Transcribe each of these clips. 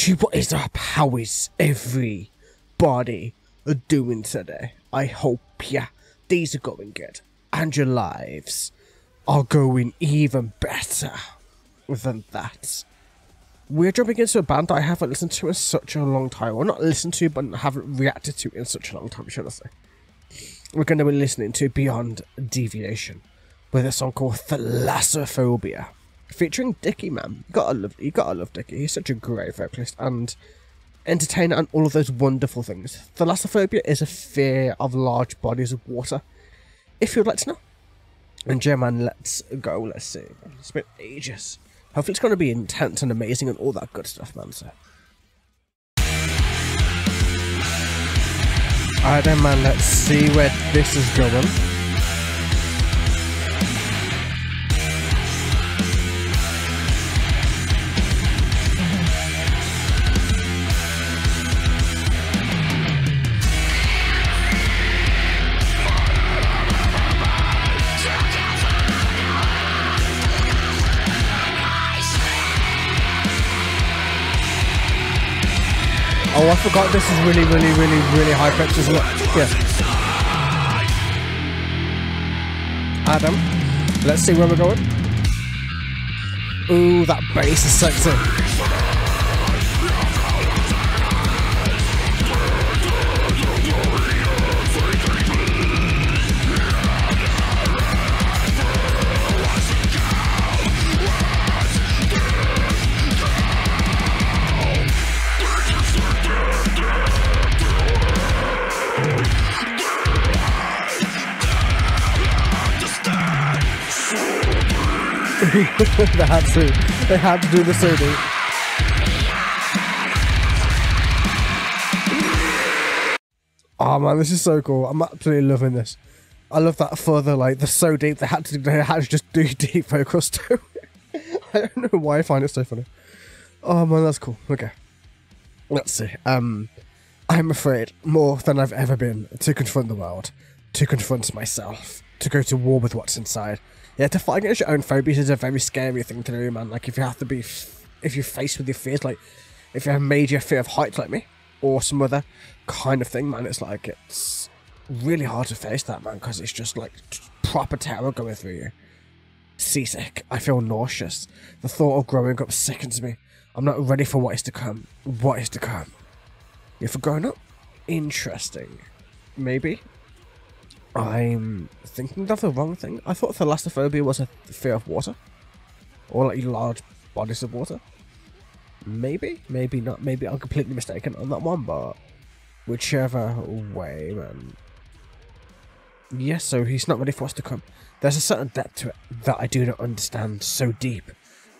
YouTube, what is up? How is everybody doing today? I hope, yeah, these are going good. And your lives are going even better than that. We're jumping into a band that I haven't listened to in such a long time. Well, not listened to, but haven't reacted to in such a long time, should I say. We're going to be listening to Beyond Deviation with a song called Thalassophobia featuring Dickie, man. You gotta love, you gotta love Dickie. He's such a great vocalist and entertainer and all of those wonderful things. Thalassophobia is a fear of large bodies of water. If you'd like to know. And yeah, man, let's go. Let's see. It's been ages. Hopefully, it's going to be intense and amazing and all that good stuff, man. So. Alright then, man. Let's see where this is going. Oh, I forgot this is really, really, really, really high pitch, isn't it? Yeah. Adam, let's see where we're going. Ooh, that bass is sexy. they had to. They had to do the CD. Oh man, this is so cool. I'm absolutely loving this. I love that further, like, they're so deep, they had to, they had to just do deep vocals too. I don't know why I find it so funny. Oh man, that's cool. Okay. Let's see. Um, I'm afraid more than I've ever been to confront the world, to confront myself, to go to war with what's inside, yeah, to fight against your own phobias is a very scary thing to do, man. Like, if you have to be, if you're faced with your fears, like, if you have a major fear of heights like me, or some other kind of thing, man, it's like, it's really hard to face that, man, because it's just like proper terror going through you. Seasick. I feel nauseous. The thought of growing up sickens me. I'm not ready for what is to come. What is to come? You're for growing up? Interesting. Maybe. I'm thinking of the wrong thing. I thought thalassophobia was a fear of water. Or like large bodies of water. Maybe, maybe not. Maybe I'm completely mistaken on that one, but whichever way, man. Yes, so he's not ready for us to come. There's a certain depth to it that I do not understand so deep.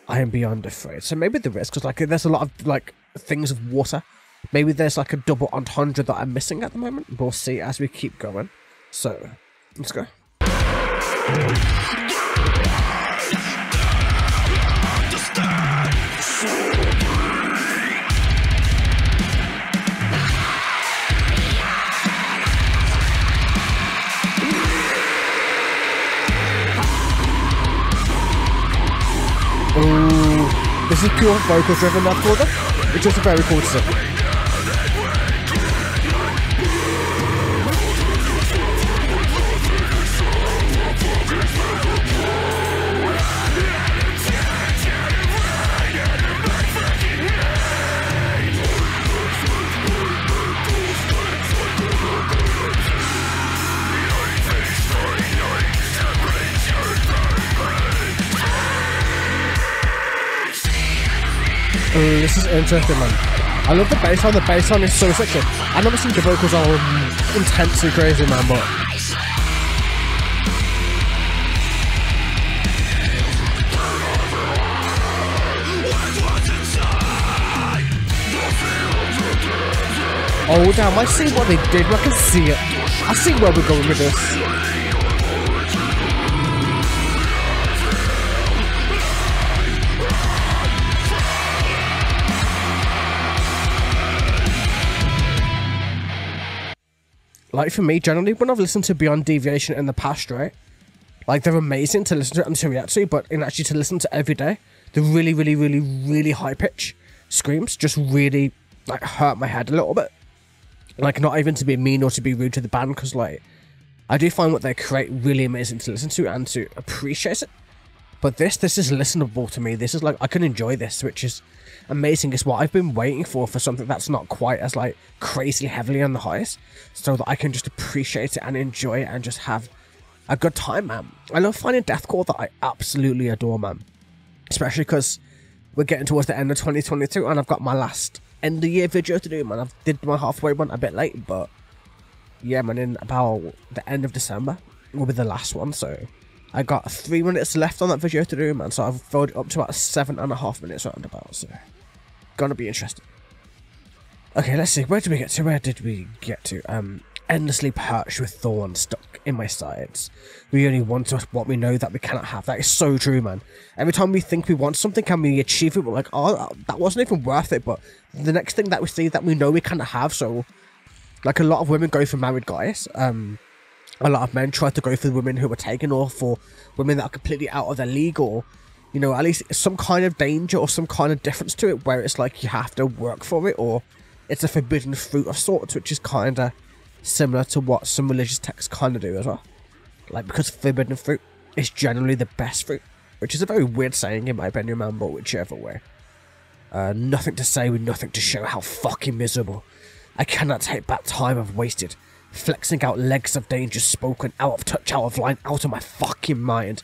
I am beyond afraid. So maybe there is, because like there's a lot of like things of water. Maybe there's like a double entendre that I'm missing at the moment. We'll see as we keep going. So, let's go. Ooh, this is pure vocal driven that for them, which is very cool to. Ooh, this is interesting, man. I love the bass line. The bass line is so sexy. I never seen the vocals are intensely crazy, man, but. Oh damn, I see what they did. I can see it. I see where we're going with this. Like for me, generally, when I've listened to Beyond Deviation in the past, right? Like they're amazing to listen to and to react to, but in actually to listen to every day, they're really, really, really, really high pitch. screams just really like hurt my head a little bit. Like not even to be mean or to be rude to the band, because like I do find what they create really amazing to listen to and to appreciate it. But this, this is listenable to me. This is like I can enjoy this, which is amazing. It's what I've been waiting for for something that's not quite as like crazy heavily on the highest, so that I can just appreciate it and enjoy it and just have a good time, man. I love finding deathcore that I absolutely adore, man. Especially because we're getting towards the end of 2022 and I've got my last end of year video to do, man. I've did my halfway one a bit late, but yeah, man, in about the end of December will be the last one, so I got three minutes left on that video to do, man, so I've filled up to about seven and a half minutes roundabout, so gonna be interesting. Okay, let's see, where did we get to? Where did we get to? Um, endlessly perched with thorns stuck in my sides. We only want what we know that we cannot have. That is so true, man. Every time we think we want something, can we achieve it? We're like, oh, that wasn't even worth it. But the next thing that we see that we know we cannot have, so like a lot of women go for married guys. Um, a lot of men try to go for the women who are taken, off or women that are completely out of their league, or you know, at least some kind of danger or some kind of difference to it, where it's like you have to work for it, or it's a forbidden fruit of sorts, which is kind of similar to what some religious texts kind of do as well. Like because forbidden fruit is generally the best fruit, which is a very weird saying in my opinion, man. But whichever way, uh, nothing to say with nothing to show how fucking miserable I cannot take back time I've wasted, flexing out legs of danger spoken, out of touch, out of line, out of my fucking mind.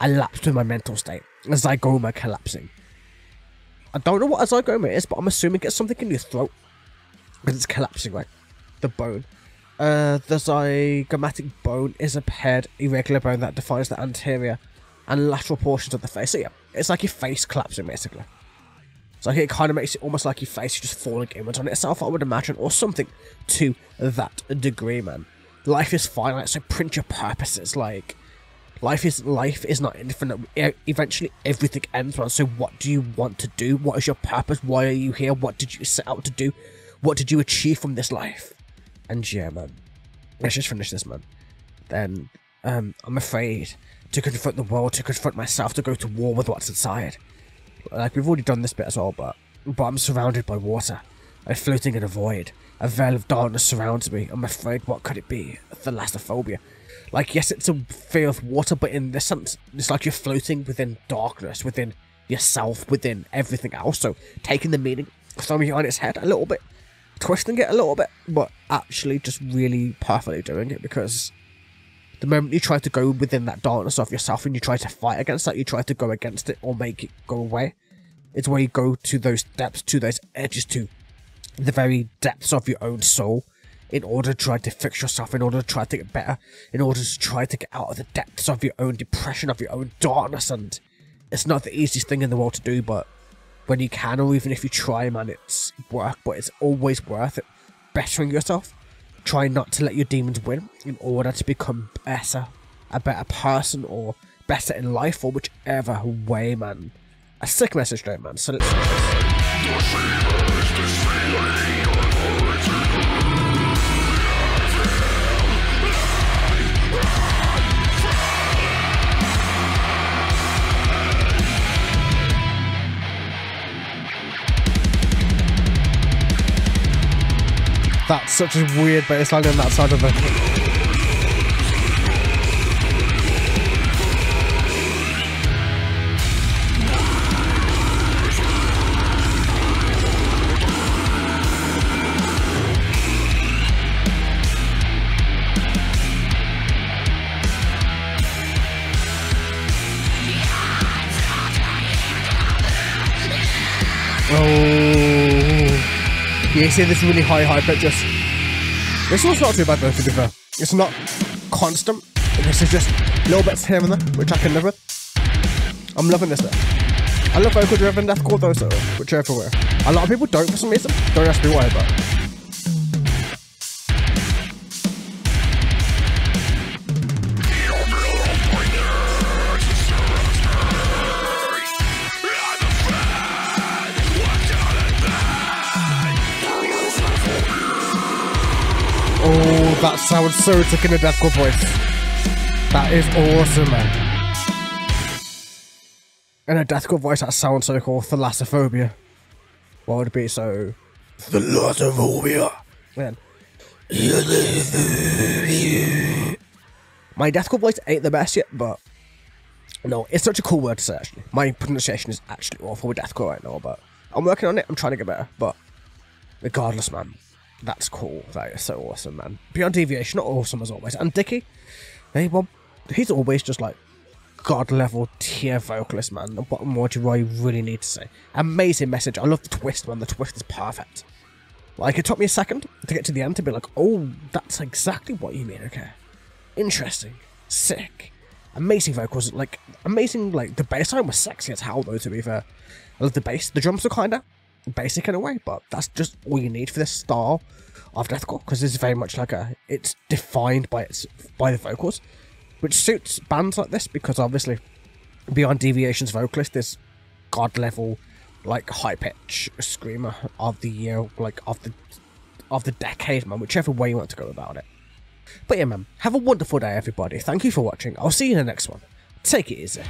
I lapsed with my mental state, a zygoma collapsing. I don't know what a zygoma is, but I'm assuming it's something in your throat. Because it's collapsing, right? The bone. Uh, the zygomatic bone is a paired, irregular bone that defines the anterior and lateral portions of the face. So yeah, it's like your face collapsing, basically. So it kind of makes it almost like your face is just falling inwards on itself, I would imagine, or something to that degree, man. Life is finite, so print your purposes. Like, life is life is not infinite. Eventually, everything ends, man. So, what do you want to do? What is your purpose? Why are you here? What did you set out to do? What did you achieve from this life? And yeah, man, let's just finish this, man. Then, um, I'm afraid to confront the world, to confront myself, to go to war with what's inside. Like, we've already done this bit as well, but, but I'm surrounded by water. I'm floating in a void. A veil of darkness surrounds me. I'm afraid, what could it be? Thalassophobia. Like, yes, it's a fear of water, but in this sense, it's like you're floating within darkness, within yourself, within everything else. So, taking the meaning, throwing it on its head a little bit, twisting it a little bit, but actually just really perfectly doing it because the moment you try to go within that darkness of yourself and you try to fight against that, you try to go against it or make it go away. It's where you go to those depths, to those edges, to the very depths of your own soul in order to try to fix yourself, in order to try to get better, in order to try to get out of the depths of your own depression, of your own darkness. And it's not the easiest thing in the world to do, but when you can, or even if you try, man, it's work, but it's always worth it. Bettering yourself try not to let your demons win in order to become better, a better person, or better in life, or whichever way, man. A sick message, though, man. So let's. That's such a weird bassline on that side of the. You see this really high, high just... This one's not too bad though, to be fair. It's not constant. This is just little bits here and there, which I can live with. I'm loving this though. I love vocal driven deathcore though, so whichever way. A lot of people don't for some reason. Don't ask me why, but Oh, that sounds so sick in a deathcore voice. That is awesome, man. In a deathcore voice, that sounds so cool. Thalassophobia. what would it be? So, the Lotophobia. Man. My deathcore voice ain't the best yet, but no, it's such a cool word to say. Actually, my pronunciation is actually awful with deathcore right now, but I'm working on it. I'm trying to get better. But regardless, man, that's cool. That is so awesome, man. Beyond Deviation, not awesome as always. And Dicky, hey Bob, he's always just like god level tier vocalist, man. What more do I really need to say? Amazing message. I love the twist, man. The twist is perfect. Like, it took me a second to get to the end to be like, oh, that's exactly what you mean, okay. Interesting. Sick. Amazing vocals. Like, amazing, like, the bass line was sexy as hell, though, to be fair. I love the bass. The drums are kind of basic in a way, but that's just all you need for this style of deathcore, because it's very much like a, it's defined by its, by the vocals, which suits bands like this, because obviously, Beyond Deviation's vocalist is god level like high pitch screamer of the year, like of the of the decade, man. Whichever way you want to go about it. But yeah, man. Have a wonderful day, everybody. Thank you for watching. I'll see you in the next one. Take it easy.